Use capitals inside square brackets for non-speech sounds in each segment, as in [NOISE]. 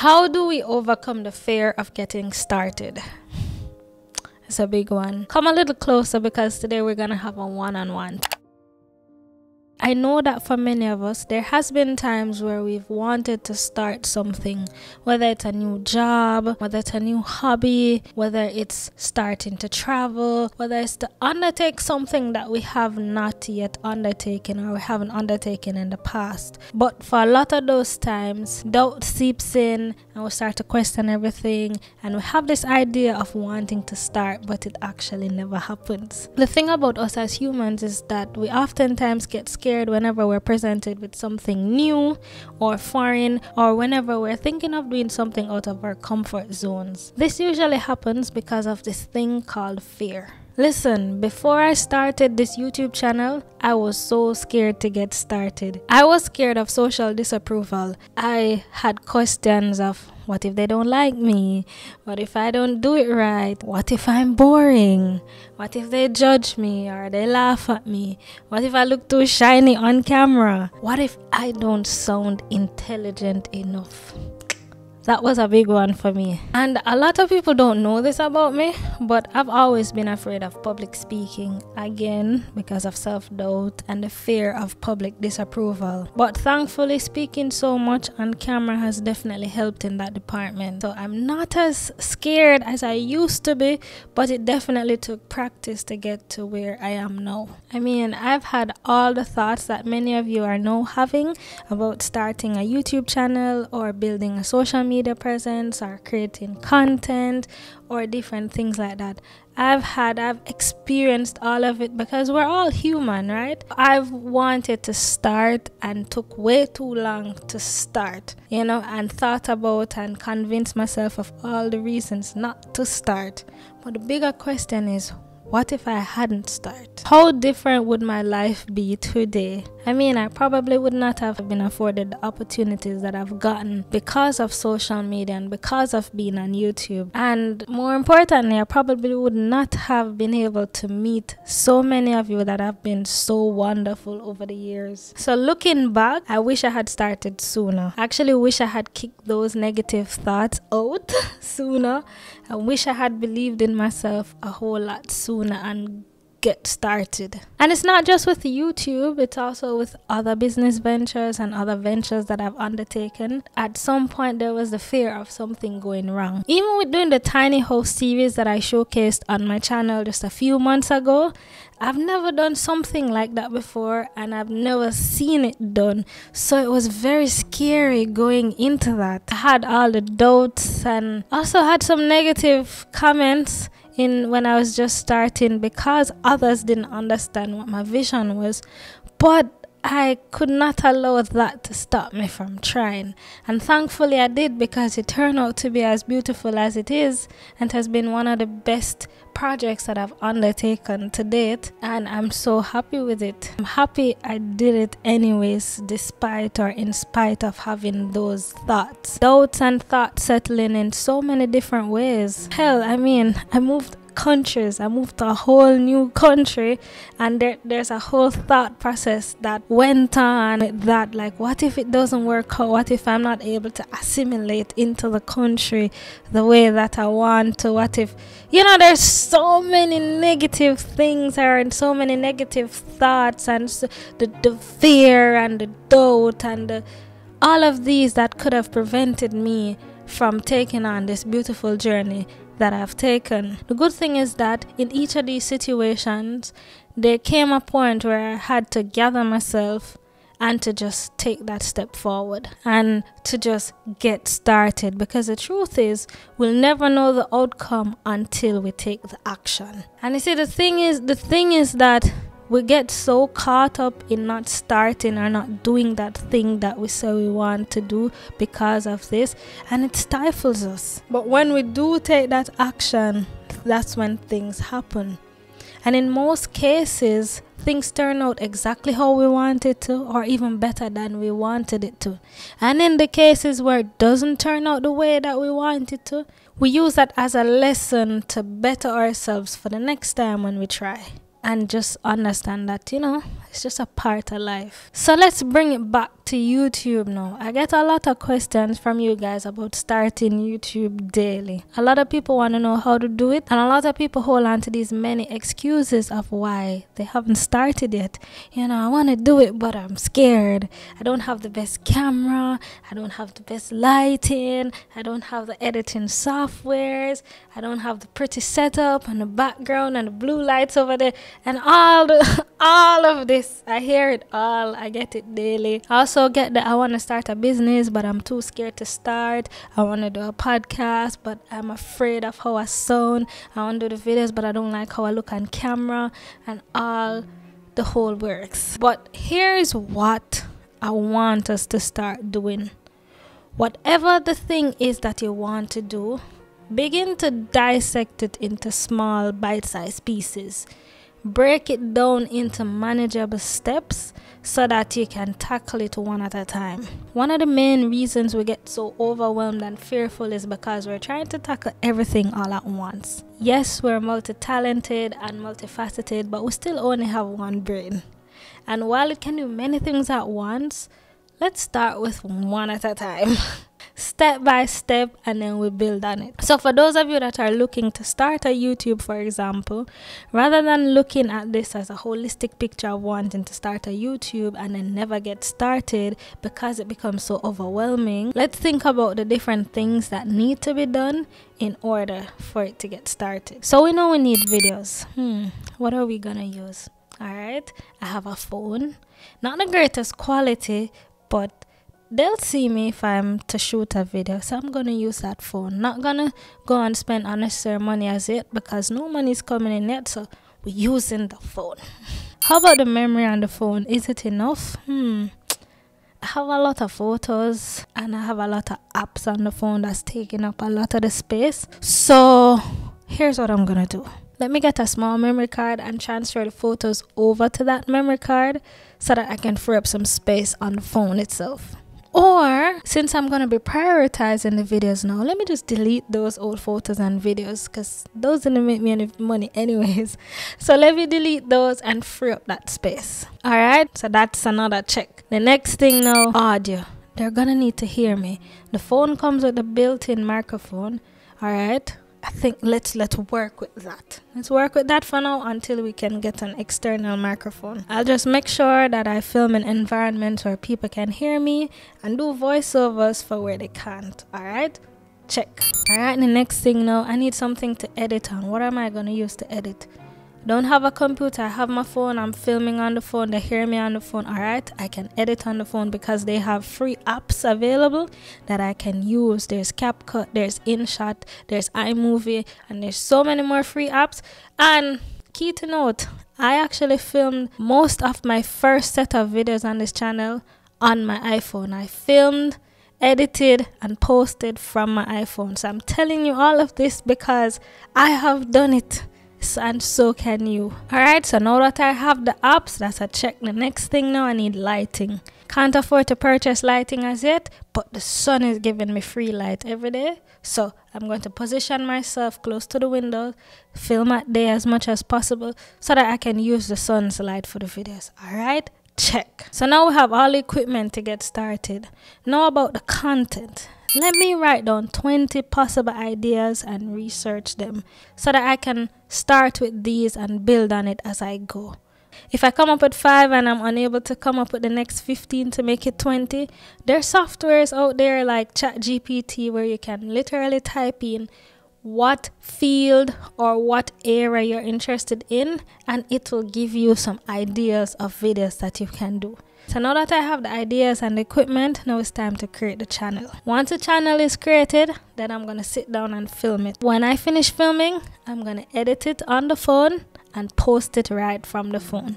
How do we overcome the fear of getting started? It's a big one. Come a little closer because today we're going to have a one on one. I know that for many of us, there has been times where we've wanted to start something, whether it's a new job, whether it's a new hobby, whether it's starting to travel, whether it's to undertake something that we have not yet undertaken or we haven't undertaken in the past. But for a lot of those times, doubt seeps in and we start to question everything and we have this idea of wanting to start, but it actually never happens. The thing about us as humans is that we oftentimes get scared scared whenever we're presented with something new or foreign or whenever we're thinking of doing something out of our comfort zones. This usually happens because of this thing called fear. Listen, before I started this YouTube channel, I was so scared to get started. I was scared of social disapproval. I had questions of what if they don't like me? What if I don't do it right? What if I'm boring? What if they judge me or they laugh at me? What if I look too shiny on camera? What if I don't sound intelligent enough? That was a big one for me. And a lot of people don't know this about me, but I've always been afraid of public speaking again because of self doubt and the fear of public disapproval. But thankfully, speaking so much on camera has definitely helped in that department. So I'm not as scared as I used to be, but it definitely took practice to get to where I am now. I mean, I've had all the thoughts that many of you are now having about starting a YouTube channel or building a social media presence or creating content or different things like that. I've had, I've experienced all of it because we're all human, right? I've wanted to start and took way too long to start, you know, and thought about and convinced myself of all the reasons not to start. But the bigger question is, what if I hadn't started? How different would my life be today? I mean, I probably would not have been afforded the opportunities that I've gotten because of social media and because of being on YouTube. And more importantly, I probably would not have been able to meet so many of you that have been so wonderful over the years. So, looking back, I wish I had started sooner. I actually wish I had kicked those negative thoughts out [LAUGHS] sooner. I wish I had believed in myself a whole lot sooner and get started. And it's not just with YouTube, it's also with other business ventures and other ventures that I've undertaken. At some point, there was the fear of something going wrong. Even with doing the tiny house series that I showcased on my channel just a few months ago, I've never done something like that before and I've never seen it done. So it was very scary going into that. I had all the doubts and also had some negative comments in when I was just starting because others didn't understand what my vision was. But I could not allow that to stop me from trying. And thankfully I did because it turned out to be as beautiful as it is and has been one of the best projects that I've undertaken to date. And I'm so happy with it. I'm happy I did it anyways, despite or in spite of having those thoughts. Doubts and thoughts settling in so many different ways. Hell, I mean, I moved countries. I moved to a whole new country, and there, there's a whole thought process that went on. That like, what if it doesn't work out? What if I'm not able to assimilate into the country the way that I want to? What if, you know, there's so many negative things there, and so many negative thoughts, and so the the fear and the doubt and the, all of these that could have prevented me from taking on this beautiful journey that I've taken. The good thing is that in each of these situations, there came a point where I had to gather myself and to just take that step forward and to just get started because the truth is we'll never know the outcome until we take the action. And you see the thing is the thing is that we get so caught up in not starting or not doing that thing that we say we want to do because of this, and it stifles us. But when we do take that action, that's when things happen. And in most cases, things turn out exactly how we wanted to, or even better than we wanted it to. And in the cases where it doesn't turn out the way that we wanted to, we use that as a lesson to better ourselves for the next time when we try and just understand that you know it's just a part of life. So let's bring it back to YouTube now. I get a lot of questions from you guys about starting YouTube daily. A lot of people want to know how to do it, and a lot of people hold on to these many excuses of why they haven't started yet. You know, I want to do it, but I'm scared. I don't have the best camera, I don't have the best lighting, I don't have the editing softwares, I don't have the pretty setup and the background and the blue lights over there, and all the [LAUGHS] all of this. I hear it all. I get it daily. I also get that I want to start a business, but I'm too scared to start. I want to do a podcast, but I'm afraid of how I sound. I want to do the videos, but I don't like how I look on camera and all the whole works. But here's what I want us to start doing. Whatever the thing is that you want to do, begin to dissect it into small bite sized pieces break it down into manageable steps so that you can tackle it one at a time. One of the main reasons we get so overwhelmed and fearful is because we're trying to tackle everything all at once. Yes, we're multi talented and multifaceted, but we still only have one brain. And while it can do many things at once, let's start with one at a time. [LAUGHS] step by step and then we build on it. So, for those of you that are looking to start a YouTube, for example, rather than looking at this as a holistic picture of wanting to start a YouTube and then never get started because it becomes so overwhelming, let's think about the different things that need to be done in order for it to get started. So, we know we need videos. Hmm, what are we gonna use? All right, I have a phone, not the greatest quality, but they'll see me if I'm to shoot a video. So I'm gonna use that phone. Not gonna go and spend unnecessary money as yet because no money's coming in yet. So we're using the phone. [LAUGHS] How about the memory on the phone? Is it enough? Hmm. I have a lot of photos and I have a lot of apps on the phone that's taking up a lot of the space. So here's what I'm gonna do. Let me get a small memory card and transfer the photos over to that memory card so that I can free up some space on the phone itself. Or since I'm gonna be prioritizing the videos now, let me just delete those old photos and videos because those didn't make me any money [LAUGHS] anyways. So let me delete those and free up that space. Alright, so that's another check. The next thing now, audio. They're gonna need to hear me. The phone comes with a built-in microphone. Alright. I think let's let's work with that. Let's work with that for now until we can get an external microphone. I'll just make sure that I film in environments where people can hear me and do voiceovers for where they can't. Alright? Check. Alright, the next thing now, I need something to edit on. What am I gonna use to edit? Don't have a computer, I have my phone, I'm filming on the phone, they hear me on the phone. Alright, I can edit on the phone because they have free apps available that I can use. There's CapCut, there's InShot, there's iMovie, and there's so many more free apps. And key to note, I actually filmed most of my first set of videos on this channel on my iPhone. I filmed edited and posted from my iPhone. So I'm telling you all of this because I have done it and so can you. Alright, so now that I have the apps, that's a check. The next thing now, I need lighting. Can't afford to purchase lighting as yet, but the sun is giving me free light every day. So I'm going to position myself close to the window, film at day as much as possible so that I can use the sun's light for the videos. Alright, check. So now we have all the equipment to get started. Now about the content. Let me write down 20 possible ideas and research them so that I can start with these and build on it as I go. If I come up with five and I'm unable to come up with the next 15 to make it 20, there's softwares out there like ChatGPT where you can literally type in what field or what area you're interested in and it will give you some ideas of videos that you can do. So now that I have the ideas and the equipment, now it's time to create the channel. Once the channel is created, then I'm gonna sit down and film it. When I finish filming, I'm gonna edit it on the phone and post it right from the phone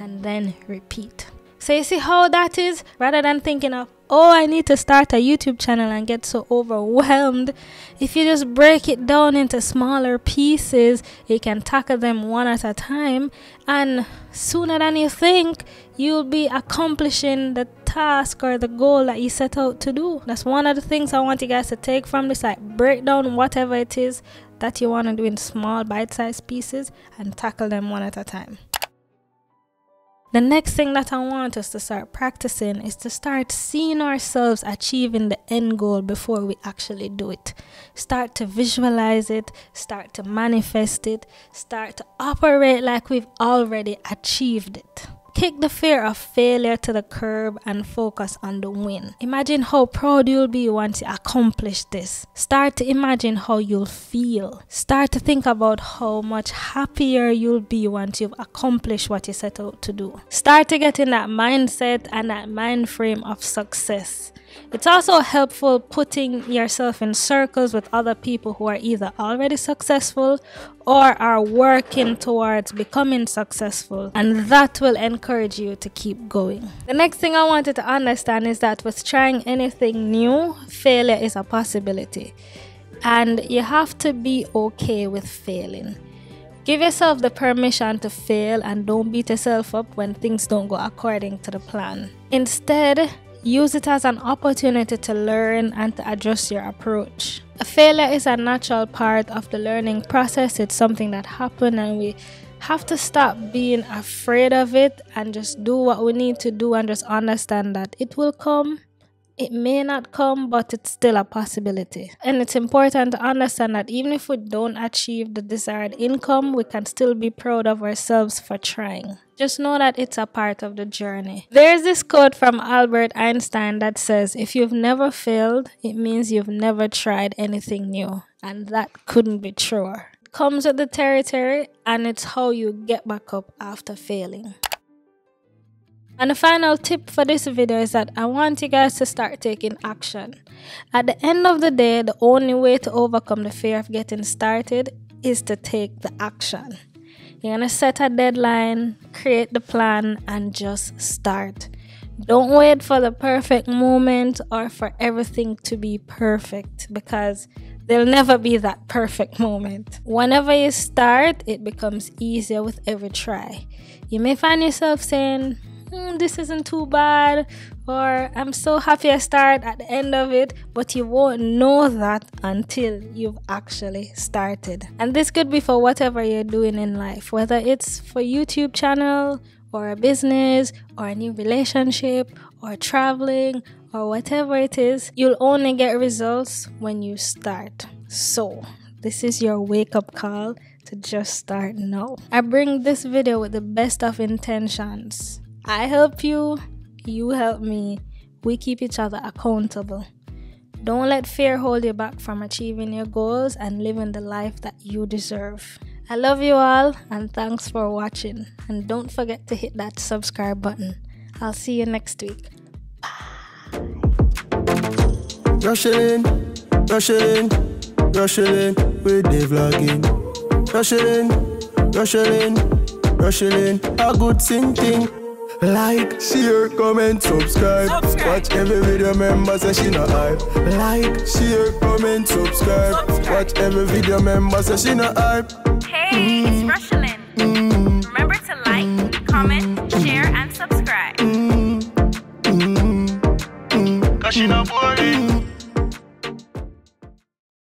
and then repeat. So you see how that is? Rather than thinking of, oh, I need to start a YouTube channel and get so overwhelmed. If you just break it down into smaller pieces, you can tackle them one at a time, and sooner than you think, you'll be accomplishing the task or the goal that you set out to do. That's one of the things I want you guys to take from this like, break down whatever it is that you want to do in small bite sized pieces and tackle them one at a time. The next thing that I want us to start practicing is to start seeing ourselves achieving the end goal before we actually do it. Start to visualize it, start to manifest it, start to operate like we've already achieved it. Kick the fear of failure to the curb and focus on the win. Imagine how proud you'll be once you accomplish this. Start to imagine how you'll feel. Start to think about how much happier you'll be once you've accomplished what you set out to do. Start to get in that mindset and that mind frame of success. It's also helpful putting yourself in circles with other people who are either already successful or are working towards becoming successful, and that will encourage you to keep going. The next thing I wanted to understand is that with trying anything new, failure is a possibility, and you have to be okay with failing. Give yourself the permission to fail and don't beat yourself up when things don't go according to the plan. Instead, Use it as an opportunity to learn and to adjust your approach. A failure is a natural part of the learning process. It's something that happens and we have to stop being afraid of it and just do what we need to do and just understand that it will come it may not come, but it's still a possibility. And it's important to understand that even if we don't achieve the desired income, we can still be proud of ourselves for trying. Just know that it's a part of the journey. There's this quote from Albert Einstein that says, If you've never failed, it means you've never tried anything new. And that couldn't be truer. It comes with the territory, and it's how you get back up after failing. And the final tip for this video is that I want you guys to start taking action. At the end of the day, the only way to overcome the fear of getting started is to take the action. You're gonna set a deadline, create the plan, and just start. Don't wait for the perfect moment or for everything to be perfect because there'll never be that perfect moment. Whenever you start, it becomes easier with every try. You may find yourself saying, mm, this isn't too bad or I'm so happy I started at the end of it, but you won't know that until you've actually started. And this could be for whatever you're doing in life, whether it's for YouTube channel or a business or a new relationship or traveling or whatever it is, you'll only get results when you start. So, this is your wake up call to just start now. I bring this video with the best of intentions I help you, you help me. We keep each other accountable. Don't let fear hold you back from achieving your goals and living the life that you deserve. I love you all and thanks for watching. And don't forget to hit that subscribe button. I'll see you next week. Bye. Rushing in, rushing in, rushing in with the vlogging. Rushing in, rushing in, rushing in, a good thing thing. Like, share, comment, subscribe. subscribe. Watch every video, member say she not hype. Like, share, comment, subscribe. subscribe. Watch every video, member say she not hype. Hey, mm. it's